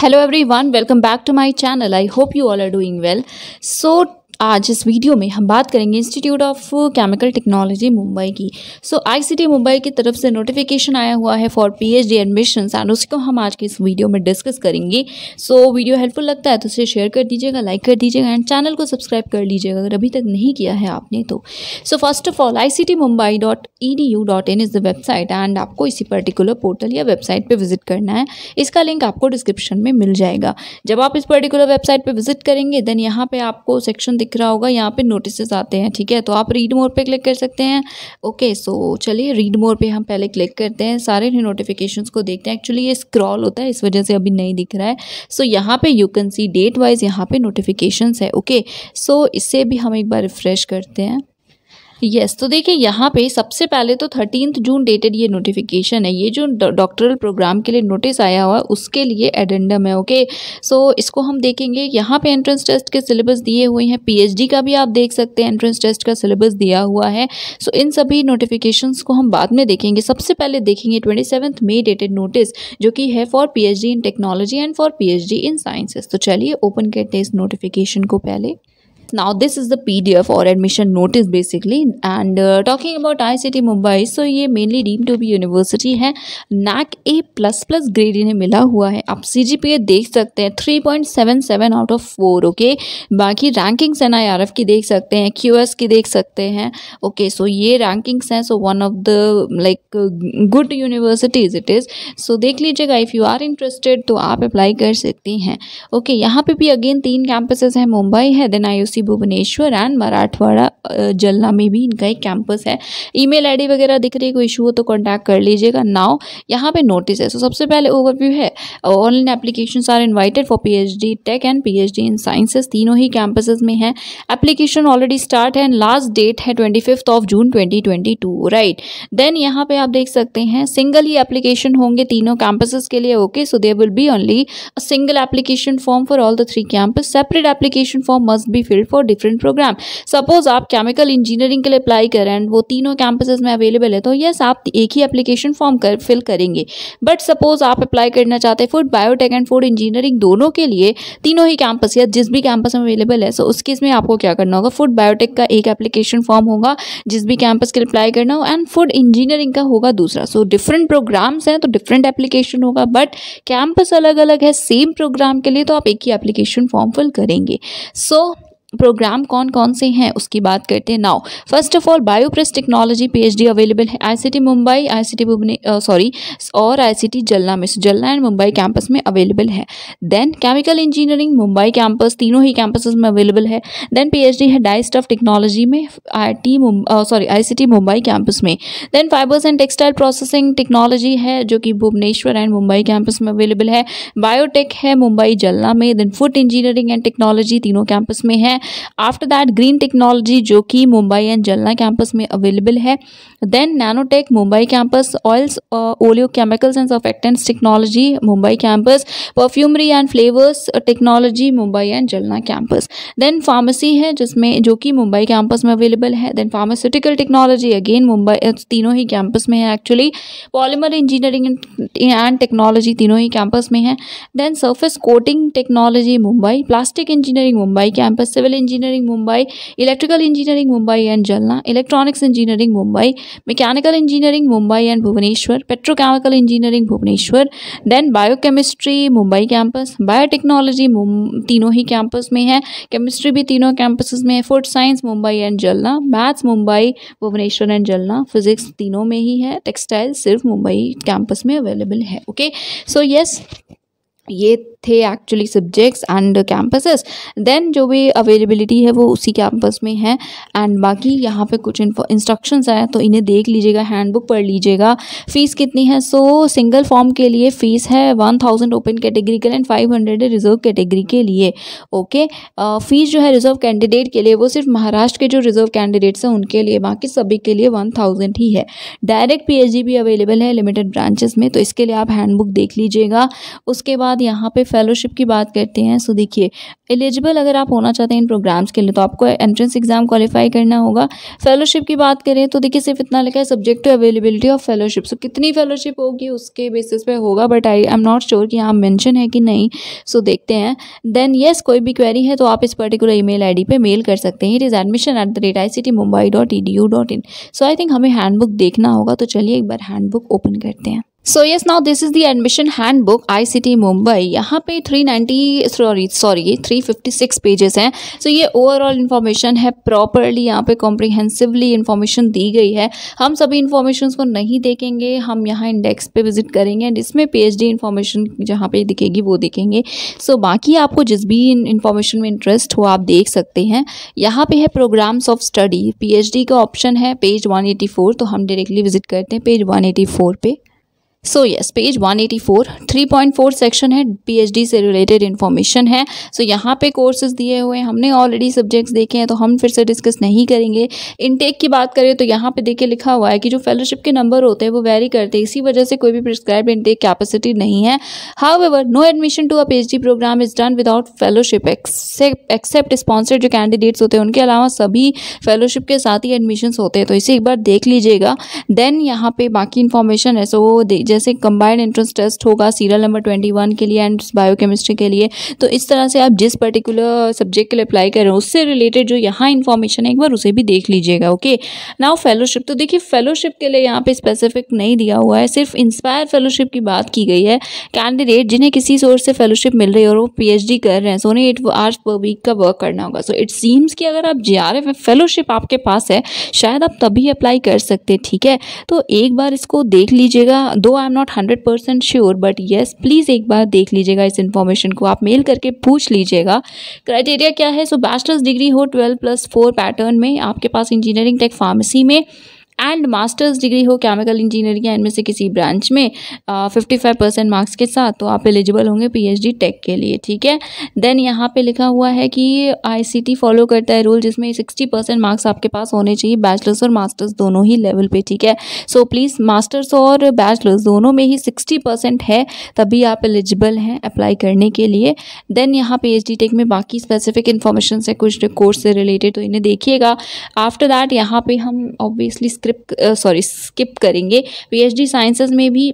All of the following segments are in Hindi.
hello everyone welcome back to my channel. I hope you all are doing well. So आज इस वीडियो में हम बात करेंगे institute of chemical technology Mumbai की। सो आईसीटी मुंबई की तरफ़ से नोटिफिकेशन आया हुआ है फॉर पीएचडी एडमिशन एंड उसको हम आज के इस वीडियो में डिस्कस करेंगे। सो so, वीडियो हेल्पफुल लगता है तो उसे शेयर कर दीजिएगा लाइक कर दीजिएगा एंड चैनल को सब्सक्राइब कर लीजिएगा अगर अभी तक नहीं किया है आपने तो। So first of all I C T Mumbai dot E D U dot in is the website and आपको इसी पर्टिकुलर पोर्टल या वेबसाइट पर विज़िट करना है। इसका लिंक आपको डिस्क्रिप्शन में मिल जाएगा। जब आप इस पर्टिकुलर वेबसाइट पर विज़िट करेंगे देन यहाँ पे आपको सेक्शन दिख रहा होगा यहाँ पे नोटिसेस आते हैं ठीक है? तो आप रीड मोर पे क्लिक कर सकते हैं। ओके सो चलिए रीड मोर पे हम पहले क्लिक करते हैं। सारे नोटिफिकेशंस को देखते हैं। एक्चुअली ये स्क्रॉल होता है इस वजह से अभी नहीं दिख रहा है। सो so, यहाँ पे you can see date wise यहाँ पे नोटिफिकेशन है ओके सो so, इससे भी हम एक बार रिफ्रेश करते हैं। यस yes, तो देखिए यहाँ पे सबसे पहले तो थर्टीन जून डेटेड ये नोटिफिकेशन है। ये जो डॉक्टरल प्रोग्राम के लिए नोटिस आया हुआ है उसके लिए एडेंडम है ओके सो so, इसको हम देखेंगे। यहाँ पे एंट्रेंस टेस्ट के सिलेबस दिए हुए हैं। पीएचडी का भी आप देख सकते हैं। एंट्रेंस टेस्ट का सिलेबस दिया हुआ है। सो so, इन सभी नोटिफिकेशन को हम बाद में देखेंगे। सबसे पहले देखेंगे twenty seventh May dated notice जो कि है for PhD in technology and for PhD in sciences तो चलिए ओपन करते हैं इस नोटिफिकेशन को पहले। Now this is the pdf or admission notice basically. And uh, talking about ict mumbai so ये mainly deemed to be university है. प्लस प्लस ग्रेड इन्हें मिला हुआ है. आप ए देख सकते हैं. Three point seven seven out of four okay बाकी रैंकिंग्स एन आई आर की देख सकते हैं. एस की देख सकते हैं. ओके सो ये रैंकिंग्स हैं. So one of the like good universities it is so देख लीजिएगा इफ़ यू आर इंटरेस्टेड तो आप अप्लाई कर सकती हैं. ओके okay, यहाँ पे भी अगेन तीन कैंपसेस हैं. मुंबई है then I university Bhubaneswar and Marathwada Jalna में भी इनका एक कैंपस है। ईमेल आईडी वगैरह दिख रही है, कोई इशू हो तो कांटेक्ट कर लीजिएगा। नाउ यहाँ पे नोटिस है। सो सबसे पहले ओवरव्यू है। Online application are invited for PhD tech and PhD in sciences तीनों ही कैंपसेस में है। एप्लीकेशन ऑलरेडी स्टार्ट है एंड लास्ट डेट है twenty of June twenty right then यहाँ पे आप देख सकते हैं सिंगल ही एप्लीकेशन होंगे तीनों कैंपसेस के लिए। Okay so there will be only single application form for all the three campus separate application form must be filled for different program suppose आप केमिकल इंजीनियरिंग के लिए अप्लाई करें वो तीनों कैंपसेस में अवेलेबल है तो यस आप एक ही एप्लीकेशन फॉर्म कर फिल करेंगे। बट सपोज़ आप अप्लाई करना चाहते हैं food biotech and food engineering दोनों के लिए तीनों ही कैंपस या जिस भी कैंपस में अवेलेबल है सो उस केस में आपको क्या करना होगा? फ़ूड बायोटेक का एक एप्लीकेशन फॉर्म होगा जिस भी कैंपस के लिए अप्लाई करना हो एंड फ़ूड इंजीनियरिंग का होगा दूसरा। सो डिफरेंट प्रोग्राम्स हैं तो डिफरेंट एप्लीकेशन होगा बट कैंपस अलग अलग है सेम प्रोग्राम के लिए तो आप एक ही एप्लीकेशन फॉर्म फिल करेंगे। सो so, प्रोग्राम कौन कौन से हैं, उसकी बात करते हैं। Now first of all bioprocess technology PhD available है आईसीटी मुंबई आईसीटी सॉरी और आईसीटी जलना में जलना एंड मुंबई कैंपस में अवेलेबल है। Then chemical engineering Mumbai campus तीनों ही कैंपस में अवेलेबल है। देन पीएचडी है डाइस्ट ऑफ़ टेक्नोलॉजी में I T sorry ICT Mumbai campus में। Then fibres and textile processing technology है, जो कि भुवनेश्वर एंड मुंबई कैंपस में अवेलेबल है। बायोटेक है मुंबई जलना में। Then food engineering and technology तीनों कैंपस में है। आफ्टर दैट ग्रीन टेक्नोलॉजी जो कि मुंबई एंड जलना कैंपस में अवेलेबल है. Then nanotech Mumbai campus oils oleo chemicals and surfactants technology Mumbai campus perfumery and flavours technology Mumbai and Jalna campus then pharmacy है, जिसमें, जो कि मुंबई कैंपस में अवेलेबल है. Then pharmaceutical technology again Mumbai तीनों ही कैंपस में है actually polymer engineering and technology तीनों ही कैंपस में है. Then surface coating technology Mumbai plastic engineering Mumbai campus civil engineering Mumbai electrical engineering Mumbai and Jalna electronics engineering Mumbai mechanical engineering Mumbai and Bhubaneswar petrochemical engineering Bhubaneswar then biochemistry Mumbai campus biotechnology तीनों ही कैंपस में है केमिस्ट्री भी तीनों कैंपस में है food science Mumbai and Jalna maths Mumbai Bhubaneswar and Jalna physics तीनों में ही है टेक्सटाइल सिर्फ़ मुंबई कैंपस में अवेलेबल है ओके सो यस ये थे actually subjects and campuses then जो भी अवेलेबिलिटी है वो उसी कैंपस में है. एंड बाकी यहाँ पे कुछ इंस्ट्रक्शंस आए तो इन्हें देख लीजिएगा हैंडबुक पढ़ लीजिएगा. फ़ीस कितनी है? सो सिंगल फॉर्म के लिए फ़ीस है वन थाउज़ेंड ओपन कैटेगरी के लिए and five hundred reserve category के लिए. ओके फ़ीस जो है रिज़र्व कैंडिडेट के लिए, वो सिर्फ़ महाराष्ट्र के जो रिज़र्व कैंडिडेट्स हैं उनके लिए, बाकी सभी के लिए वन थाउज़ेंड ही है. डायरेक्ट पी भी अवेलेबल है लिमिटेड ब्रांचेस में तो इसके लिए आप हैंडबुक देख लीजिएगा. उसके बाद बाद यहाँ पे फेलोशिप की बात करते हैं सो देखिए एलिजिबल अगर आप होना चाहते हैं इन प्रोग्राम्स के लिए तो आपको एंट्रेंस एग्ज़ाम क्वालिफाई करना होगा। फेलोशिप की बात करें तो देखिए सिर्फ़ इतना लिखा है subject to availability of fellowship so कितनी फेलोशिप होगी उसके बेसिस पे होगा but I am not sure कि यहाँ मैंशन है कि नहीं। सो so, देखते हैं। देन येस yes, कोई भी क्वेरी है तो आप इस पर्टिकुलर ईमेल आईडी पे मेल कर सकते हैं। It is admission at the rate I C T Mumbai dot E D U dot in so I think हमें हैंडबुक देखना होगा तो चलिए एक बार हैंडबुक ओपन करते हैं। So yes now this is the admission handbook I C T Mumbai यहाँ पे 390 सॉरी सॉरी 356 पेजेस हैं। सो ये ओवरऑल इन्फॉर्मेशन है प्रॉपरली यहाँ पे कॉम्प्रिहेंसिवली इन्फॉर्मेशन दी गई है। हम सभी इन्फॉर्मेशन को नहीं देखेंगे हम यहाँ इंडेक्स पे विज़िट करेंगे एंड इसमें पी एच डी इन्फॉर्मेशन जहाँ पे दिखेगी वो देखेंगे। सो so, बाकी आपको जिस भी इन्फॉर्मेशन में इंटरेस्ट हो आप देख सकते हैं। यहाँ पे है programmes of study P H D का ऑप्शन है पेज वन एटी फोर तो हम डायरेक्टली विज़िट करते हैं पेज वन एटी फोर पे। सो यस पेज 184 3.4 सेक्शन है पीएचडी से रिलेटेड इन्फॉर्मेशन है। सो so, यहाँ पे कोर्सेज दिए हुए हैं हमने ऑलरेडी सब्जेक्ट्स देखे हैं तो हम फिर से डिस्कस नहीं करेंगे। इनटेक की बात करें तो यहाँ पे देखिए लिखा हुआ है कि जो फेलोशिप के नंबर होते हैं वो वेरी करते हैं। इसी वजह से कोई भी प्रिस्क्राइब इनटेक कैपेसिटी नहीं है। However no admission to a P programme is done without fellowship except sponsored जो कैंडिडेट्स होते हैं उनके अलावा सभी फेलोशिप के साथ ही एडमिशन होते हैं। तो इसे एक बार देख लीजिएगा। देन यहाँ पे बाकी इन्फॉर्मेशन है सो वो जैसे कंबाइंड एंट्रेंस टेस्ट होगा सीरियल नंबर ट्वेंटी वन के लिए एंड बायोकेमिस्ट्री के लिए। तो इस तरह से आप जिस पर्टिकुलर सब्जेक्ट के लिए अप्लाई कर रहे हो, उससे रिलेटेड जो यहाँ इन्फॉर्मेशन है, एक बार उसे भी देख लीजिएगा ओके नाउ फेलोशिप तो देखिए फेलोशिप के लिए यहाँ पे स्पेसिफिक नहीं दिया हुआ है, सिर्फ़ इंस्पायर फेलोशिप की बात की गई है। कैंडिडेट जिन्हें किसी सोर्स से फेलोशिप मिल रही है और वो पीएचडी कर रहे हैं सो उन्हें एट पर वीक का वर्क करना होगा। सो इट सीम्स कि अगर आप जे आर एफ़ फेलोशिप आपके पास है, शायद आप तभी अप्लाई कर सकते हैं, ठीक है? तो एक बार इसको देख लीजिएगा, though I am not hundred percent sure but yes please एक बार देख लीजिएगा इस इन्फॉर्मेशन को। आप मेल करके पूछ लीजिएगा। क्राइटेरिया क्या है? सो बैचलर्स डिग्री हो ट्वेल्व प्लस फोर पैटर्न में आपके पास इंजीनियरिंग टेक फार्मेसी में। एंड मास्टर्स डिग्री हो केमिकल इंजीनियरिंग या इनमें से किसी ब्रांच में फिफ्टी फाइव परसेंट मार्क्स के साथ तो आप एलिजिबल होंगे पीएचडी टेक के लिए, ठीक है? देन यहाँ पे लिखा हुआ है कि आईसीटी फॉलो करता है रूल जिसमें सिक्सटी परसेंट मार्क्स आपके पास होने चाहिए बैचलर्स और मास्टर्स दोनों ही लेवल पे, ठीक है? सो प्लीज़ मास्टर्स और बैचलर्स दोनों में ही सिक्सटी परसेंट है, तभी आप एलिजिबल हैं अप्लाई करने के लिए। देन यहाँ पी एच टेक में बाकी स्पेसिफिक इन्फॉर्मेशन है, कुछ कोर्स से रिलेटेड तो इन्हें देखिएगा। आफ्टर दैट यहाँ पे हम ऑब्वियसली स्क्रिप्ट सॉरी स्किप करेंगे। पीएचडी साइंसेज में भी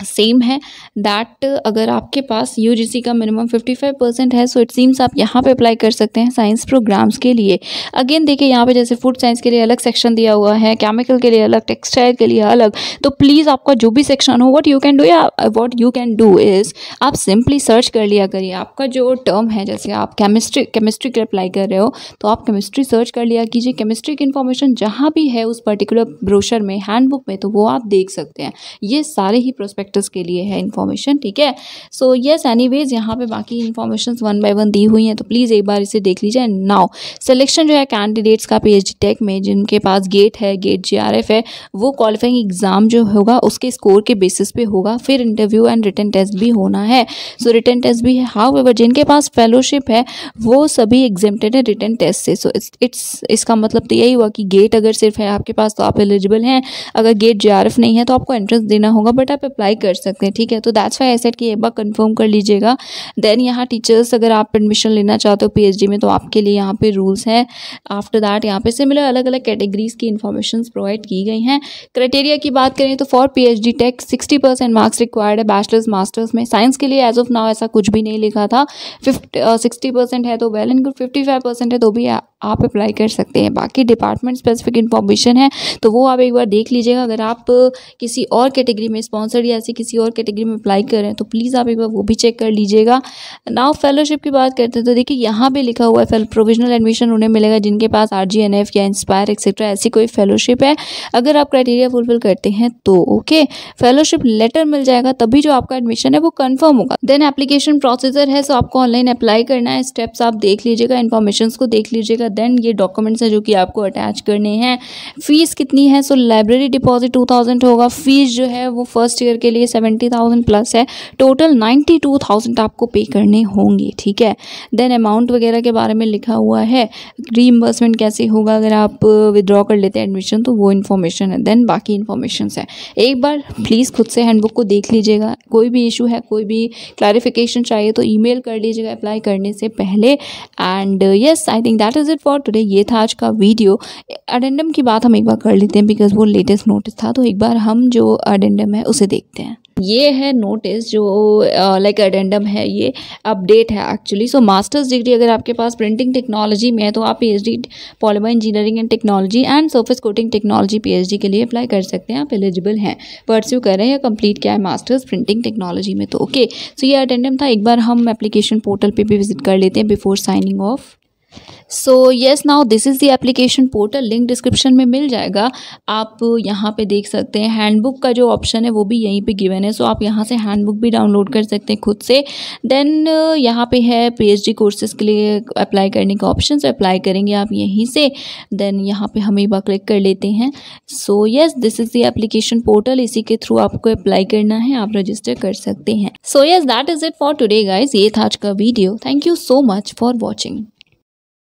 सेम है दैट अगर आपके पास यूजीसी का मिनिमम 55 परसेंट है सो इट सीम्स आप यहाँ पे अप्लाई कर सकते हैं साइंस प्रोग्राम्स के लिए। अगेन देखिए, यहाँ पे जैसे फ़ूड साइंस के लिए अलग सेक्शन दिया हुआ है केमिकल के लिए अलग टेक्सटाइल के लिए अलग तो प्लीज़ आपका जो भी सेक्शन हो वट यू कैन डू या what you can do is आप सिंपली सर्च कर लिया करिए। आपका जो टर्म है, जैसे आप केमिस्ट्री केमिस्ट्री के अप्लाई कर रहे हो तो आप केमिस्ट्री सर्च कर लिया कीजिए। केमिस्ट्री की इन्फॉर्मेशन जहाँ भी है, उस पर्टिकुलर ब्रोशर में हैंडबुक में तो वो आप देख सकते हैं। ये सारे ही प्रोस्पेक्ट सेक्टर्स के लिए है इन्फॉर्मेशन ठीक है? सो येस एनीवेज यहाँ पे बाकी इन्फॉर्मेशन वन बाय वन दी हुई हैं तो प्लीज़ एक बार इसे देख लीजिए। नाउ सिलेक्शन जो है कैंडिडेट्स का पीएचडी टेक में, जिनके पास गेट है गेट जे है, वो क्वालिफाइंग एग्ज़ाम जो होगा, उसके स्कोर के बेसिस पे होगा। फिर इंटरव्यू एंड रिटर्न टेस्ट भी होना है। सो रिटर्न टेस्ट भी है। हाउ एवर जिनके पास फेलोशिप है, वो सभी एग्जेप्टेड है रिटर्न टेस्ट से। सो इट्स इसका मतलब तो यही हुआ कि गेट अगर सिर्फ़ है आपके पास तो आप एलिजिबल हैं। अगर गेट जे नहीं है तो आपको एंट्रेंस देना होगा। बट आप अप्लाई कर सकते हैं, ठीक है? तो दैट्स वाई सेट कि एक बार कन्फर्म कर लीजिएगा। देन यहाँ टीचर्स अगर आप एडमिशन लेना चाहते हो पीएचडी में तो आपके लिए यहाँ पे रूल्स हैं। आफ्टर दैट यहाँ पे सिमिलर अलग अलग कैटेगरीज की इन्फॉर्मेशन प्रोवाइड की गई हैं। क्राइटेरिया की बात करें तो for P H D tech sixty marks required है बैचलर्स मास्टर्स में। साइंस के लिए एज ऑफ़ नाउ ऐसा कुछ भी नहीं लिखा था। फिफ्टी सिक्सटी परसेंट है तो वेल एंड गुड फिफ्टी है तो भी आप अप्लाई कर सकते हैं। बाकी डिपार्टमेंट स्पेसिफिक इन्फॉर्मेशन है तो वो आप एक बार देख लीजिएगा। अगर आप किसी और कैटेगरी में स्पॉन्सर्ड या ऐसी किसी और कैटेगरी में अप्लाई कर रहे हैं तो प्लीज़ आप एक बार वो भी चेक कर लीजिएगा। नाउ फेलोशिप की बात करते हैं तो देखिए यहाँ पे लिखा हुआ है प्रोविजनल एडमिशन उन्हें मिलेगा जिनके पास आर जी एन एफ़ या इंस्पायर एक्सेट्रा ऐसी कोई फेलोशिप है। अगर आप क्राइटेरिया फुलफिल करते हैं तो ओके फेलोशिप लेटर मिल जाएगा, तभी जो आपका एडमिशन है वो कन्फर्म होगा। देन एप्लीकेशन प्रोसीजर है सो आपको ऑनलाइन अप्लाई करना है। स्टेप्स आप देख लीजिएगा इन्फॉर्मेशन को देख लीजिएगा। देन ये डॉक्यूमेंट्स है जो कि आपको अटैच करने हैं। फ़ीस कितनी है? So library deposit two thousand होगा। फ़ीस जो है, वो फ़र्स्ट ईयर के लिए सेवेंटी थाउज़ेंड प्लस है। टोटल नाइन्टी टू थाउज़ेंड आपको पे करने होंगे, ठीक है? देन अमाउंट वगैरह के बारे में लिखा हुआ है। रीइम्बर्समेंट कैसे होगा? अगर आप विदड्रॉ कर लेते हैं एडमिशन तो वो इन्फॉर्मेशन है। देन बाकी इन्फॉर्मेशन है। एक बार प्लीज़ खुद से हैंडबुक को देख लीजिएगा। कोई भी इशू है, कोई भी क्लैरिफिकेशन चाहिए तो ईमेल कर लीजिएगा अप्लाई करने से पहले। And yes I think that is it for today ये था आज का वीडियो अडेंडम की बात हम एक बार कर लेते हैं बिकॉज़ वो लेटेस्ट नोटिस था तो एक बार हम जो अडेंडम है उसे देखते हैं. ये है नोटिस जो लाइक uh, अडेंडम है ये अपडेट है एक्चुअली सो मास्टर्स डिग्री अगर आपके पास प्रिंटिंग टेक्नोलॉजी में है तो आप PhD polymer engineering and technology and surface coating technology PhD के लिए अप्लाई कर सकते हैं. आप एलिजिबल हैं. परस्यू कर या कंप्लीट किया है मास्टर्स प्रिंटिंग टेक्नोलॉजी में तो ओके okay. सो so, ये अटेंडम था एक बार हम एप्लीकेशन पोर्टल पर भी विज़िट कर लेते हैं before signing off so yes now this is the application portal link description में मिल जाएगा। आप यहाँ पे देख सकते हैं। हैंडबुक का जो ऑप्शन है, वो भी यहीं पे गिवन है। सो so, आप यहाँ से हैंडबुक भी डाउनलोड कर सकते हैं खुद से। देन यहाँ पे है पीएचडी कोर्सेज के लिए अप्लाई करने का ऑप्शन सो अप्लाई करेंगे आप यहीं से। देन यहाँ पे हम एक बार क्लिक कर लेते हैं। So yes this is the application portal इसी के थ्रू आपको अप्लाई करना है। आप रजिस्टर कर सकते हैं। So yes that is it for today guys ये था आज का video thank you so much for watching